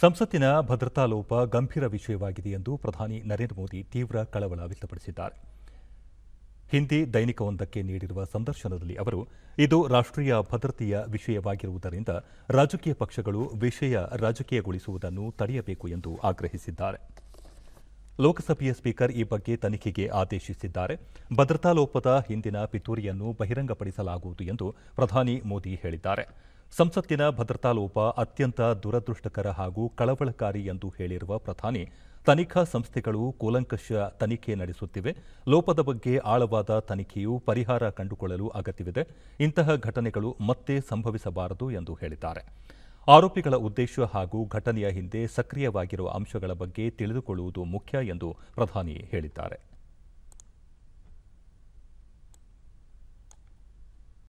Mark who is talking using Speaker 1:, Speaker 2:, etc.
Speaker 1: ಸಂಸತ್ತಿನ ಭದ್ರತಾ ಲೋಪ ಗಂಭೀರ ವಿಷಯವಾಗಿದೆ ಎಂದು ಪ್ರಧಾನಿ ನರೇಂದ್ರ ಮೋದಿ ತೀವ್ರ ಕಳವಳ ವ್ಯಕ್ತಪಡಿಸಿದ್ದಾರೆ. ಹಿಂದಿ ದೈನಿಕವೊಂದಕ್ಕೆ ನೀಡಿರುವ ಸಂದರ್ಶನದಲ್ಲಿ ಅವರು, ಇದು ರಾಷ್ಟ್ರೀಯ ಭದ್ರತೆಯ ವಿಷಯವಾಗಿರುವುದರಿಂದ ರಾಜಕೀಯ ಪಕ್ಷಗಳು ವಿಷಯ ರಾಜಕೀಯಗೊಳಿಸುವುದನ್ನು ತಡೆಯಬೇಕು ಎಂದು ಆಗ್ರಹಿಸಿದ್ದಾರೆ. ಲೋಕಸಭೆಯ ಸ್ಪೀಕರ್ ಈ ಬಗ್ಗೆ ತನಿಖೆಗೆ ಆದೇಶಿಸಿದ್ದಾರೆ. ಭದ್ರತಾ ಲೋಪದ ಹಿಂದಿನ ಪಿತೂರಿಯನ್ನು ಬಹಿರಂಗಪಡಿಸಲಾಗುವುದು ಎಂದು ಪ್ರಧಾನಿ ಮೋದಿ ಹೇಳಿದ್ದಾರೆ. ಸಂಸತ್ತಿನ ಭದ್ರತಾ ಲೋಪ ಅತ್ಯಂತ ದುರದೃಷ್ಟಕರ ಹಾಗೂ ಕಳವಳಕಾರಿ ಎಂದು ಹೇಳಿರುವ ಪ್ರಧಾನಿ, ತನಿಖಾ ಸಂಸ್ಥೆಗಳು ಕೂಲಂಕಷ ತನಿಖೆ ನಡೆಸುತ್ತಿವೆ. ಲೋಪದ ಬಗ್ಗೆ ಆಳವಾದ ತನಿಖೆಯು ಪರಿಹಾರ ಕಂಡುಕೊಳ್ಳಲು ಅಗತ್ಯವಿದೆ. ಇಂತಹ ಘಟನೆಗಳು ಮತ್ತೆ ಸಂಭವಿಸಬಾರದು ಎಂದು ಹೇಳಿದ್ದಾರೆ. ಆರೋಪಿಗಳ ಉದ್ದೇಶ ಹಾಗೂ ಘಟನೆಯ ಹಿಂದೆ ಸಕ್ರಿಯವಾಗಿರುವ ಅಂಶಗಳ ಬಗ್ಗೆ ತಿಳಿದುಕೊಳ್ಳುವುದು ಮುಖ್ಯ ಎಂದು ಪ್ರಧಾನಿ ಹೇಳಿದ್ದಾರೆ.